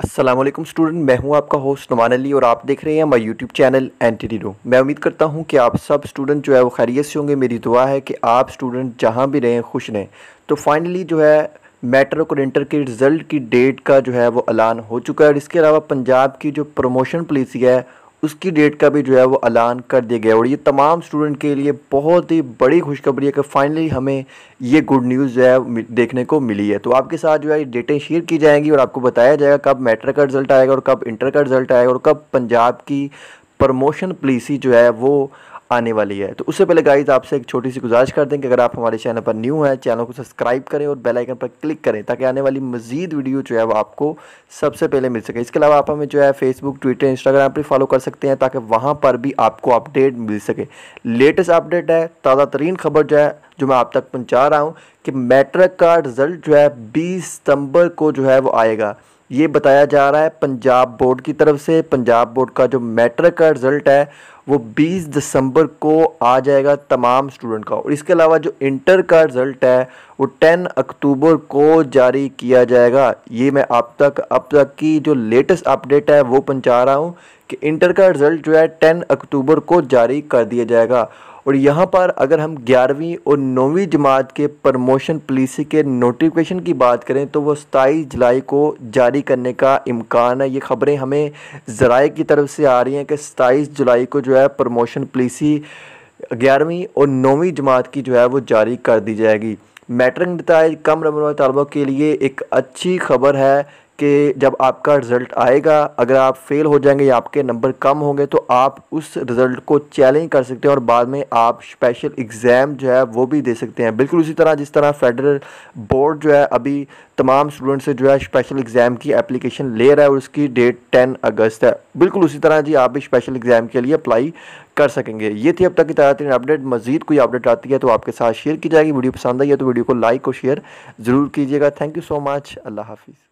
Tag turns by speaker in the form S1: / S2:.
S1: Aslam student मैं हूँ आपका होस्ट नुमान अली और आप देख रहे हैं माय यूट्यूब चैनल एंटी रो मैं उम्मीद करता हूँ कि आप सब स्टूडेंट जो है वो खैरियत से होंगे। मेरी दुआ है कि आप स्टूडेंट जहाँ भी रहें, खुश रहें। तो फाइनली जो है मैट्रिक और इंटर के रिज़ल्ट की डेट का जो है वो ऐलान हो चुका है। और इसके अलावा पंजाब की जो प्रमोशन पॉलिसी है उसकी डेट का भी जो है वो ऐलान कर दिया गया और ये तमाम स्टूडेंट के लिए बहुत ही बड़ी खुशखबरी है कि फाइनली हमें ये गुड न्यूज़ जो है देखने को मिली है। तो आपके साथ जो है ये डेटें शेयर की जाएँगी और आपको बताया जाएगा कब मैट्रिक का रिज़ल्ट आएगा और कब इंटर का रिज़ल्ट आएगा और कब पंजाब की प्रमोशन पॉलिसी जो है वो आने वाली है। तो उससे पहले गाइज़ आपसे एक छोटी सी गुजारिश कर दें कि अगर आप हमारे चैनल पर न्यू हैं चैनल को सब्सक्राइब करें और बेल आइकन पर क्लिक करें ताकि आने वाली मजीद वीडियो जो है वो आपको सबसे पहले मिल सके। इसके अलावा आप हमें जो है फेसबुक ट्विटर इंस्टाग्राम पर फॉलो कर सकते हैं ताकि वहाँ पर भी आपको अपडेट मिल सके। लेटेस्ट अपडेट है, ताज़ा तरीन खबर जो है जो मैं आप तक पहुँचा रहा हूँ कि मैट्रिक का रिज़ल्ट जो है बीस सितंबर को जो है वो आएगा। ये बताया जा रहा है पंजाब बोर्ड की तरफ़ से। पंजाब बोर्ड का जो मैट्रिक का रिज़ल्ट है, वो 20 दिसंबर को आ जाएगा तमाम स्टूडेंट का। और इसके अलावा जो इंटर का रिज़ल्ट है, वो 10 अक्टूबर को जारी किया जाएगा। ये मैं आप तक अब तक की जो लेटेस्ट अपडेट है, वो पहुँचा रहा हूँ कि इंटर का रिज़ल्ट जो है 10 अक्टूबर को जारी कर दिया जाएगा। और यहाँ पर अगर हम ग्यारहवीं और नौवीं जमात के प्रमोशन पॉलिसी के नोटिफिकेशन की बात करें तो वो सताईस जुलाई को जारी करने का इम्कान है। ये ख़बरें हमें ज़राए की तरफ़ से आ रही हैं कि सताईस जुलाई को जो है प्रमोशन पॉलिसी ग्यारहवीं और नौवीं जमात की जो है वो जारी कर दी जाएगी। मैट्रिक नतज कम नंबर तलबों के लिए एक अच्छी खबर है कि जब आपका रिज़ल्ट आएगा, अगर आप फेल हो जाएँगे या आपके नंबर कम होंगे तो आप उस रिज़ल्ट को चैलेंज कर सकते हैं और बाद में आप स्पेशल एग्ज़ाम जो है वो भी दे सकते हैं। बिल्कुल उसी तरह जिस तरह फेडरल बोर्ड जो है अभी तमाम स्टूडेंट से जो है स्पेशल एग्ज़ाम की एप्लीकेशन ले रहा है और उसकी डेट टेन अगस्त है। बिल्कुल उसी तरह जी आप भी स्पेशल एग्ज़ाम के लिए अप्लाई कर सकेंगे। ये थी अब तक की ताज़ा अपडेट। मजीद कोई अपडेट आती है तो आपके साथ शेयर की जाएगी। वीडियो पसंद आई है तो वीडियो को लाइक और शेयर ज़रूर कीजिएगा। Thank you so much. अल्लाह हाफिज़।